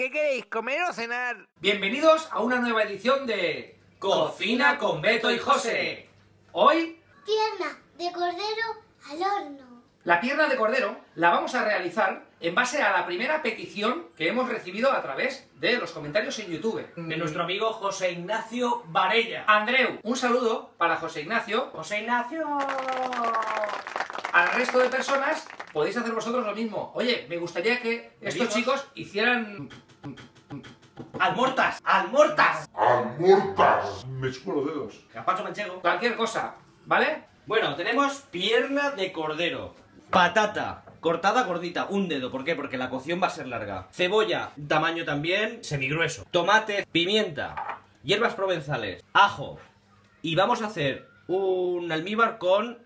¿Qué queréis, comer o cenar? Bienvenidos a una nueva edición de Cocina con Beto y José. Hoy, Pierna de cordero al horno. la pierna de cordero la vamos a realizar en base a la primera petición que hemos recibido a través de los comentarios en YouTube. de nuestro amigo José Ignacio Varella. Andreu, un saludo para José Ignacio. José Ignacio. Al resto de personas podéis hacer vosotros lo mismo. Oye, me gustaría que estos chicos hicieran Almortas, almortas. ¡Almortas! Me chupo los dedos. Gazpacho manchego. cualquier cosa, ¿vale? Bueno, tenemos pierna de cordero. Patata. Cortada gordita, un dedo. ¿Por qué? Porque la cocción va a ser larga. Cebolla, tamaño también, semigrueso. Tomate, pimienta, hierbas provenzales, ajo. Y vamos a hacer un almíbar con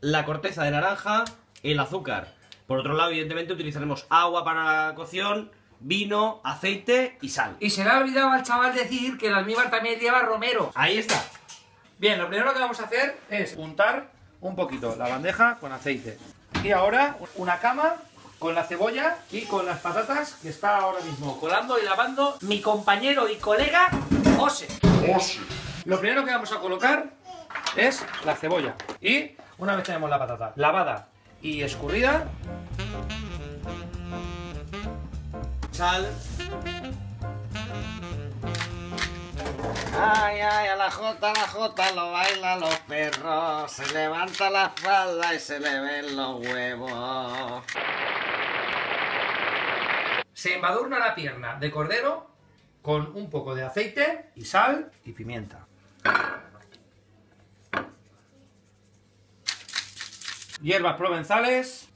la corteza de naranja, el azúcar. Por otro lado, evidentemente, utilizaremos agua para la cocción, vino, aceite y sal. Y se le ha olvidado al chaval decir que el almíbar también lleva romero. Ahí está. Bien, lo primero que vamos a hacer es untar un poquito la bandeja con aceite. Y ahora una cama con la cebolla y con las patatas que está ahora mismo colando y lavando mi compañero y colega José. ¡Ose! Lo primero que vamos a colocar es la cebolla. Y una vez tenemos la patata lavada y escurrida, Sal. Ay, ay, a la jota, a la jota lo bailan los perros. Se levanta la falda y se le ven los huevos. se embadurna la pierna de cordero con un poco de aceite y sal y pimienta. Hierbas provenzales.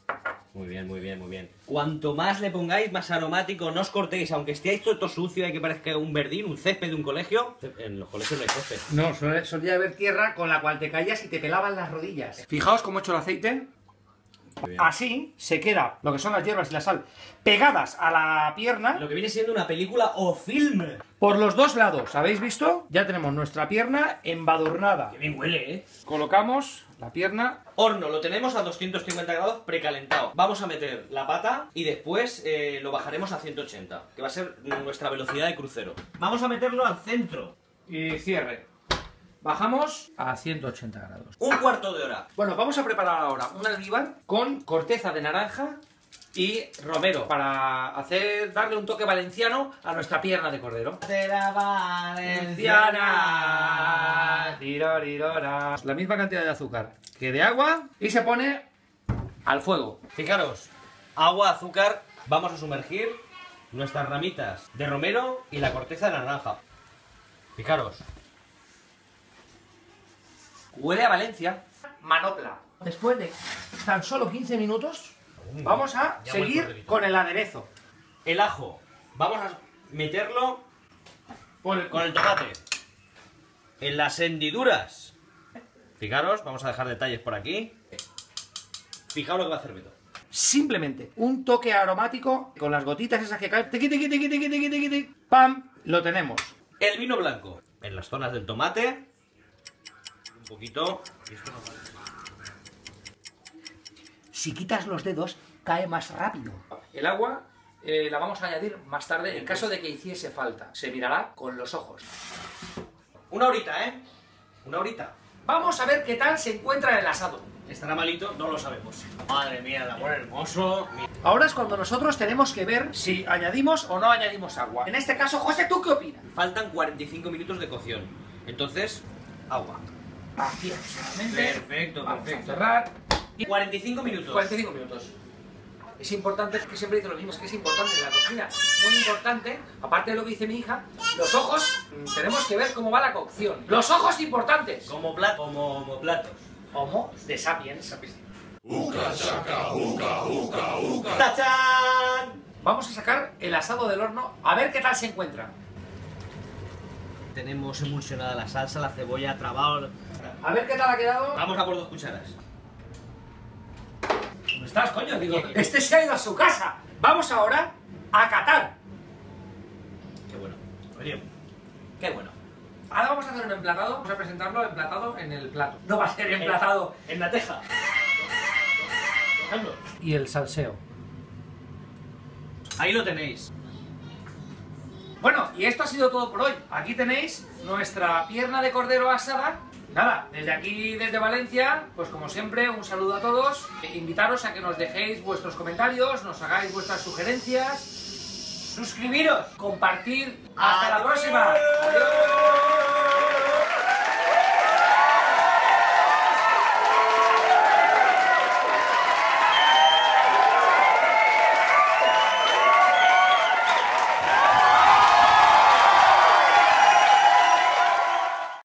Muy bien, muy bien, muy bien. Cuanto más le pongáis, más aromático, no os cortéis, aunque estéis todo, todo sucio y que parezca un verdín, un césped de un colegio. En los colegios no hay césped. No, solía haber tierra con la cual te caías y te pelaban las rodillas. Fijaos cómo he hecho el aceite. Así se queda lo que son las hierbas y la sal pegadas a la pierna Lo que viene siendo una película o film. por los dos lados. ¿Habéis visto? Ya tenemos nuestra pierna embadurnada. Que bien huele, ¿eh? Colocamos la pierna Horno, lo tenemos a 250 grados precalentado. Vamos a meter la pata y después eh, lo bajaremos a 180, que va a ser nuestra velocidad de crucero. Vamos a meterlo al centro. y cierre. Bajamos a 180 grados. Un cuarto de hora. Bueno, vamos a preparar ahora un almíbar con corteza de naranja y romero para hacer darle un toque valenciano a nuestra pierna de cordero. De la Valenciana. Tirorirora. La misma cantidad de azúcar que de agua y se pone al fuego. Fijaros, agua, azúcar, vamos a sumergir nuestras ramitas de romero y la corteza de naranja. Fijaros. Huele a Valencia. Manopla. Después de tan solo 15 minutos, vamos a Ya seguir con el aderezo. El ajo, vamos a meterlo Por el- con el tomate. En las hendiduras. Fijaros, vamos a dejar detalles por aquí. Fijaos lo que va a hacer Beto. Simplemente un toque aromático con las gotitas esas que caen. Tiqui, tiqui, tiqui, tiqui, tiqui, tiqui, tiqui. ¡Pam! Lo tenemos. El vino blanco. En las zonas del tomate. Poquito. Si quitas los dedos, cae más rápido. El agua eh, la vamos a añadir más tarde en caso de que hiciese falta. Se mirará con los ojos. Una horita, ¿eh? Una horita. Vamos a ver qué tal se encuentra el asado. ¿Estará malito? No lo sabemos. Madre mía, el amor hermoso. Ahora es cuando nosotros tenemos que ver si añadimos o no añadimos agua. En este caso, José, ¿tú qué opinas? Faltan 45 minutos de cocción. Entonces, agua. Aquí aproximadamente. Perfecto, Vamos a perfecto. cerrar. Y 45 minutos. 45 minutos. Es importante, que siempre dice lo mismo, es que es importante en la cocina, muy importante, aparte de lo que dice mi hija, los ojos, mm, tenemos que ver cómo va la cocción. Los ojos importantes. Como, plat como, como platos. Homo de sapiens. ¡Tachán! Vamos a sacar el asado del horno a ver qué tal se encuentra. Tenemos emulsionada la salsa, la cebolla, trabado. A ver qué tal ha quedado. Vamos a por dos cucharas. ¿Dónde estás, coño? Digo, este se ha ido a su casa. Vamos ahora a catar. Qué bueno. Oye, qué bueno. Ahora vamos a hacer un emplatado, vamos a presentarlo emplatado en el plato. No va a ser emplatado. En la teja. Y el salseo. Ahí lo tenéis. Bueno, y esto ha sido todo por hoy. Aquí tenéis nuestra pierna de cordero asada. Nada, desde aquí, desde Valencia, pues como siempre, un saludo a todos. Eh, Invitaros a que nos dejéis vuestros comentarios, nos hagáis vuestras sugerencias. Suscribiros, compartir. Hasta la próxima. Adiós.